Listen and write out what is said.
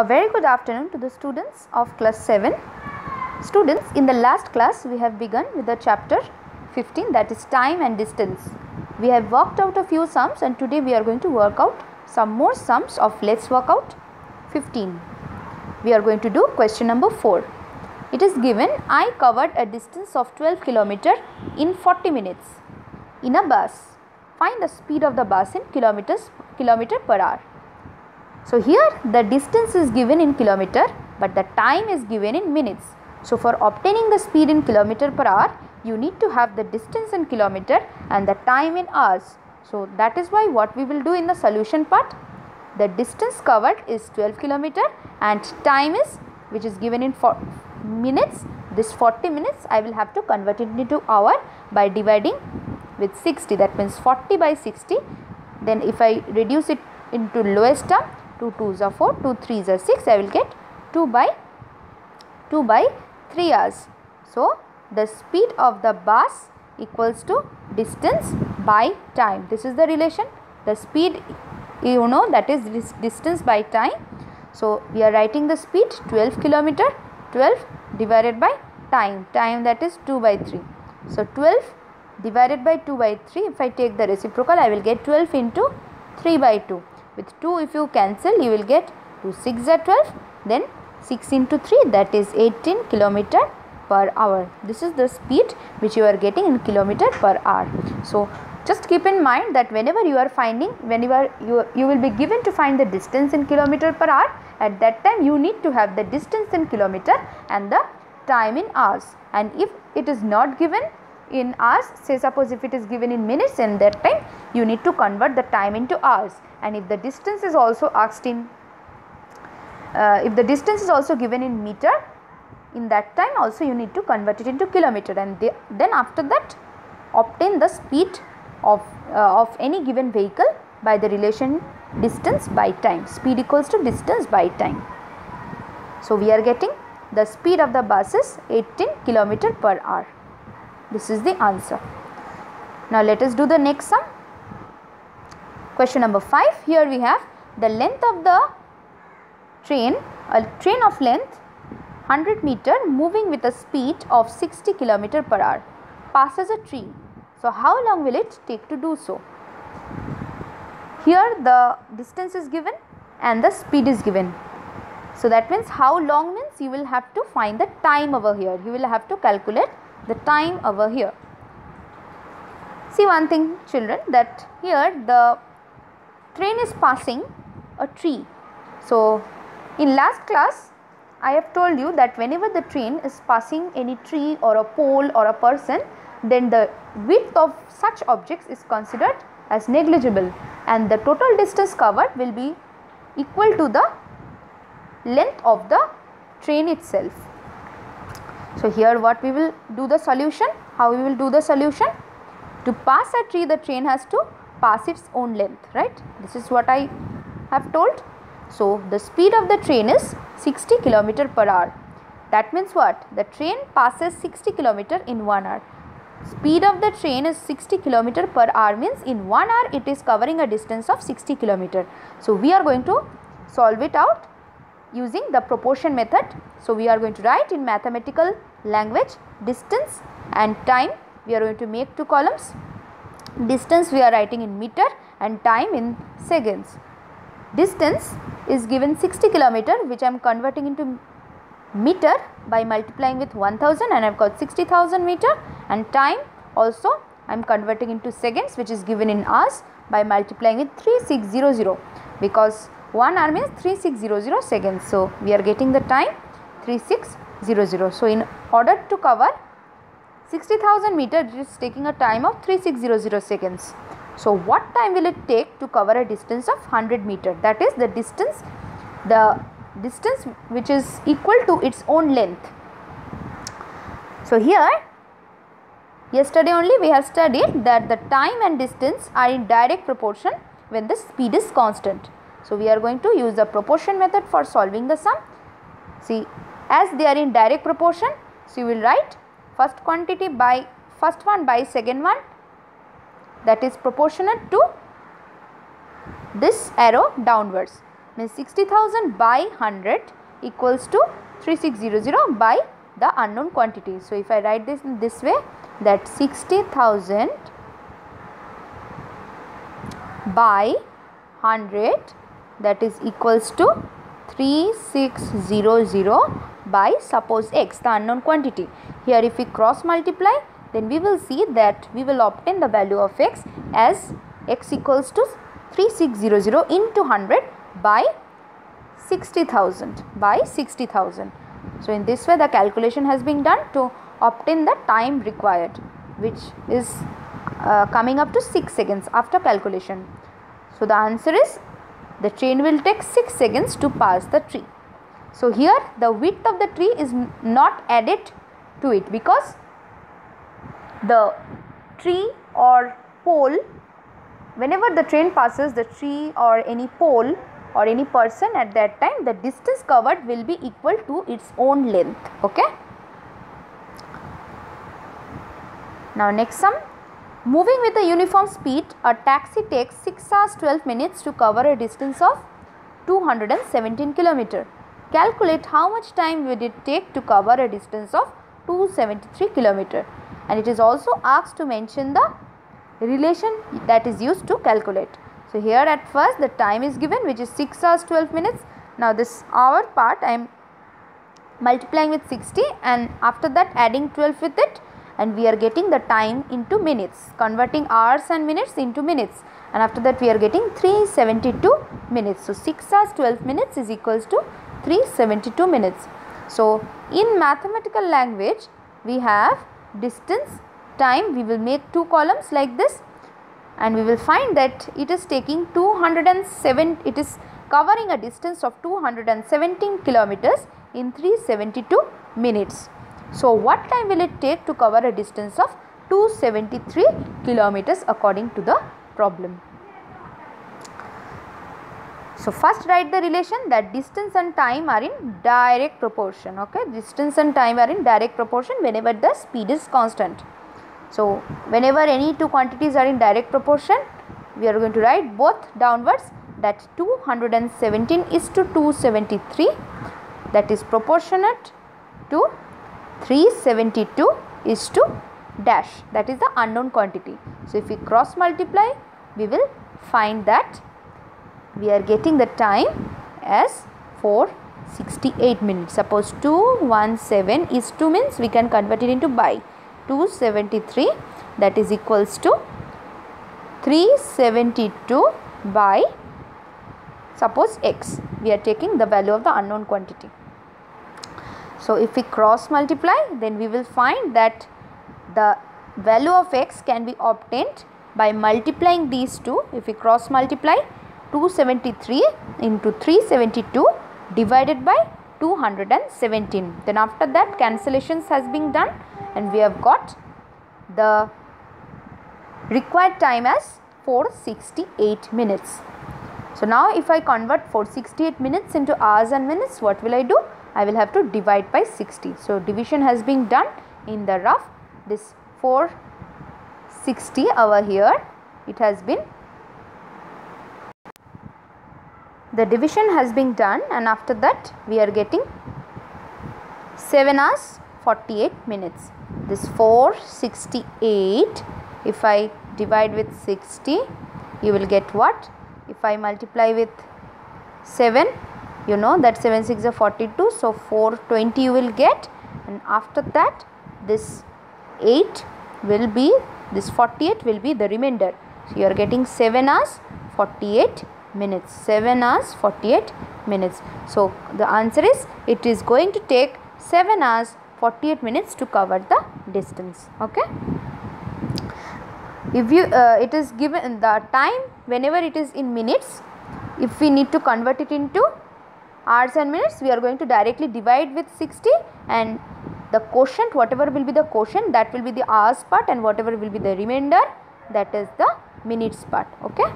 A very good afternoon to the students of class 7. Students, in the last class we have begun with the chapter 15 that is time and distance. We have worked out a few sums and today we are going to work out some more sums of let's work out 15. We are going to do question number 4. It is given I covered a distance of 12 km in 40 minutes in a bus. Find the speed of the bus in kilometers kilometer per hour. So here the distance is given in kilometer but the time is given in minutes. So for obtaining the speed in kilometer per hour you need to have the distance in kilometer and the time in hours. So that is why what we will do in the solution part the distance covered is 12 kilometer and time is which is given in for minutes this 40 minutes I will have to convert it into hour by dividing with 60 that means 40 by 60 then if I reduce it into lowest term 2 2s are 4 2 3s are 6 I will get 2 by 2 by 3 hours. So the speed of the bus equals to distance by time this is the relation the speed you know that is distance by time. So we are writing the speed 12 kilometer 12 divided by time time that is 2 by 3. So 12 divided by 2 by 3 if I take the reciprocal I will get 12 into 3 by 2 with 2 if you cancel you will get 2 6 are 12 then 6 into 3 that is 18 kilometer per hour. This is the speed which you are getting in kilometer per hour. So just keep in mind that whenever you are finding whenever you you will be given to find the distance in kilometer per hour at that time you need to have the distance in kilometer and the time in hours. And if it is not given in hours say suppose if it is given in minutes in that time you need to convert the time into hours and if the distance is also asked in uh, if the distance is also given in meter in that time also you need to convert it into kilometer and the, then after that obtain the speed of, uh, of any given vehicle by the relation distance by time speed equals to distance by time. So, we are getting the speed of the bus is 18 kilometer per hour. This is the answer. Now, let us do the next sum. Question number 5 here we have the length of the train a train of length 100 meter moving with a speed of 60 kilometer per hour passes a tree. So, how long will it take to do so? Here the distance is given and the speed is given. So, that means how long means you will have to find the time over here. You will have to calculate the time over here. See one thing children that here the train is passing a tree. So, in last class I have told you that whenever the train is passing any tree or a pole or a person then the width of such objects is considered as negligible and the total distance covered will be equal to the length of the train itself. So, here what we will do the solution, how we will do the solution? To pass a tree the train has to pass its own length right this is what I have told. So, the speed of the train is 60 km per hour that means what the train passes 60 km in 1 hour speed of the train is 60 km per hour means in 1 hour it is covering a distance of 60 km. So, we are going to solve it out using the proportion method. So, we are going to write in mathematical language distance and time we are going to make two columns distance we are writing in meter and time in seconds. Distance is given 60 kilometer which I am converting into meter by multiplying with 1000 and I have got 60,000 meter and time also I am converting into seconds which is given in hours by multiplying with 3600 because 1 hour means 3600 seconds. So, we are getting the time 3600. So, in order to cover 60,000 meter it is taking a time of 3600 seconds. So, what time will it take to cover a distance of 100 meter that is the distance the distance which is equal to its own length. So, here yesterday only we have studied that the time and distance are in direct proportion when the speed is constant. So, we are going to use the proportion method for solving the sum. See as they are in direct proportion, so you will write first quantity by first one by second one that is proportionate to this arrow downwards means 60,000 by 100 equals to 3600 by the unknown quantity. So, if I write this in this way that 60,000 by 100 that is equals to 3600 by suppose x the unknown quantity. Here if we cross multiply then we will see that we will obtain the value of x as x equals to 3600 into 100 by 60,000 by 60,000. So, in this way the calculation has been done to obtain the time required which is uh, coming up to 6 seconds after calculation. So, the answer is the train will take 6 seconds to pass the tree. So, here the width of the tree is not added to it because the tree or pole whenever the train passes the tree or any pole or any person at that time the distance covered will be equal to its own length. Okay? Now next sum moving with a uniform speed a taxi takes 6 hours 12 minutes to cover a distance of 217 kilometer calculate how much time would it take to cover a distance of 273 kilometer and it is also asked to mention the relation that is used to calculate. So, here at first the time is given which is 6 hours 12 minutes. Now, this hour part I am multiplying with 60 and after that adding 12 with it and we are getting the time into minutes converting hours and minutes into minutes and after that we are getting 372 minutes. So, 6 hours 12 minutes is equals to 372 minutes. So, in mathematical language we have distance time we will make two columns like this and we will find that it is taking 207 it is covering a distance of 217 kilometers in 372 minutes. So, what time will it take to cover a distance of 273 kilometers according to the problem. So, first write the relation that distance and time are in direct proportion okay distance and time are in direct proportion whenever the speed is constant. So, whenever any two quantities are in direct proportion, we are going to write both downwards that 217 is to 273 that is proportionate to 372 is to dash that is the unknown quantity. So, if we cross multiply we will find that we are getting the time as 468 minutes. Suppose 217 is 2 means we can convert it into by 273 that is equals to 372 by suppose x we are taking the value of the unknown quantity. So, if we cross multiply then we will find that the value of x can be obtained by multiplying these two if we cross multiply 273 into 372 divided by 217 then after that cancellations has been done and we have got the required time as 468 minutes. So, now if I convert 468 minutes into hours and minutes what will I do? I will have to divide by 60. So, division has been done in the rough. This 460 over here it has been the division has been done and after that we are getting 7 hours 48 minutes. This 468 if I divide with 60 you will get what? If I multiply with 7 you know that 7 6 are 42 so 420 you will get. And after that this 8 will be this 48 will be the remainder. So you are getting 7 hours 48 minutes. 7 hours 48 minutes. So the answer is it is going to take 7 hours 48 minutes to cover the distance. Okay? If you uh, it is given the time whenever it is in minutes if we need to convert it into hours and minutes we are going to directly divide with 60 and the quotient whatever will be the quotient that will be the hours part and whatever will be the remainder that is the minutes part okay